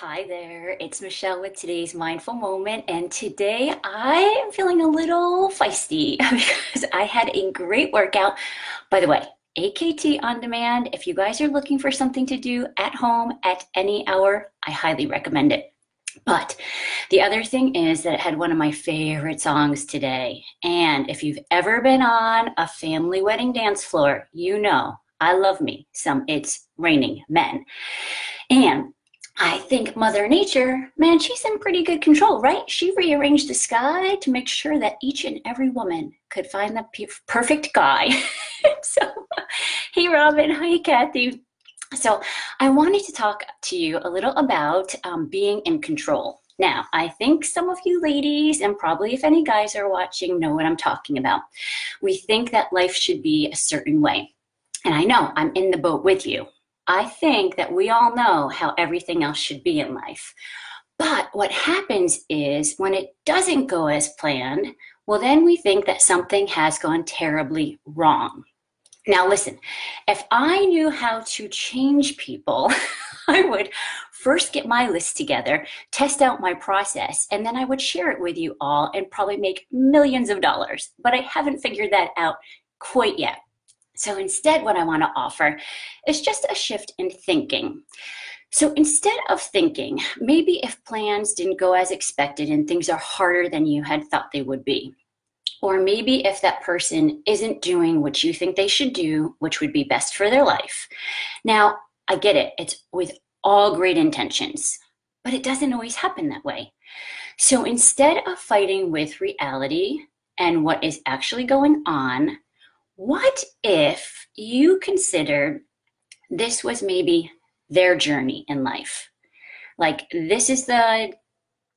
Hi there, it's Michelle with today's Mindful Moment, and today I am feeling a little feisty because I had a great workout. By the way, AKT on demand, if you guys are looking for something to do at home at any hour, I highly recommend it. But the other thing is that it had one of my favorite songs today. And if you've ever been on a family wedding dance floor, you know I love me some It's Raining Men. And I think Mother Nature, man, she's in pretty good control, right? She rearranged the sky to make sure that each and every woman could find the perfect guy. so, hey, Robin. Hi, Kathy. So, I wanted to talk to you a little about um, being in control. Now, I think some of you ladies, and probably if any guys are watching, know what I'm talking about. We think that life should be a certain way. And I know I'm in the boat with you. I think that we all know how everything else should be in life. But what happens is when it doesn't go as planned, well, then we think that something has gone terribly wrong. Now, listen, if I knew how to change people, I would first get my list together, test out my process, and then I would share it with you all and probably make millions of dollars. But I haven't figured that out quite yet. So instead, what I want to offer is just a shift in thinking. So instead of thinking, maybe if plans didn't go as expected and things are harder than you had thought they would be, or maybe if that person isn't doing what you think they should do, which would be best for their life. Now, I get it, it's with all great intentions, but it doesn't always happen that way. So instead of fighting with reality and what is actually going on, what if you considered this was maybe their journey in life? Like, this is the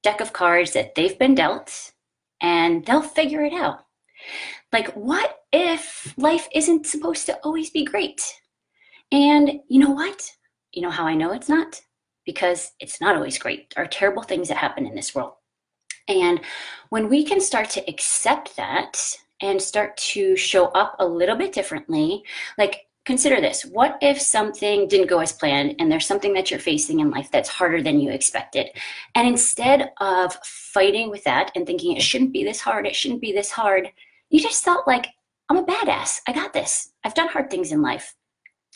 deck of cards that they've been dealt, and they'll figure it out. Like, what if life isn't supposed to always be great? And you know what? You know how I know it's not? Because it's not always great. There are terrible things that happen in this world. And when we can start to accept that and start to show up a little bit differently. Like, consider this what if something didn't go as planned and there's something that you're facing in life that's harder than you expected? And instead of fighting with that and thinking it shouldn't be this hard, it shouldn't be this hard, you just thought, like, I'm a badass. I got this. I've done hard things in life.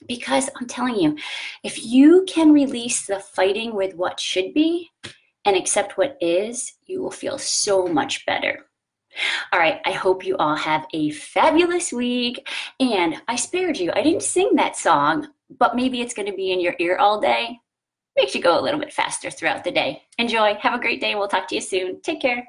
Because I'm telling you, if you can release the fighting with what should be and accept what is, you will feel so much better. All right, I hope you all have a fabulous week. And I spared you. I didn't sing that song, but maybe it's going to be in your ear all day. Makes you go a little bit faster throughout the day. Enjoy. Have a great day. We'll talk to you soon. Take care.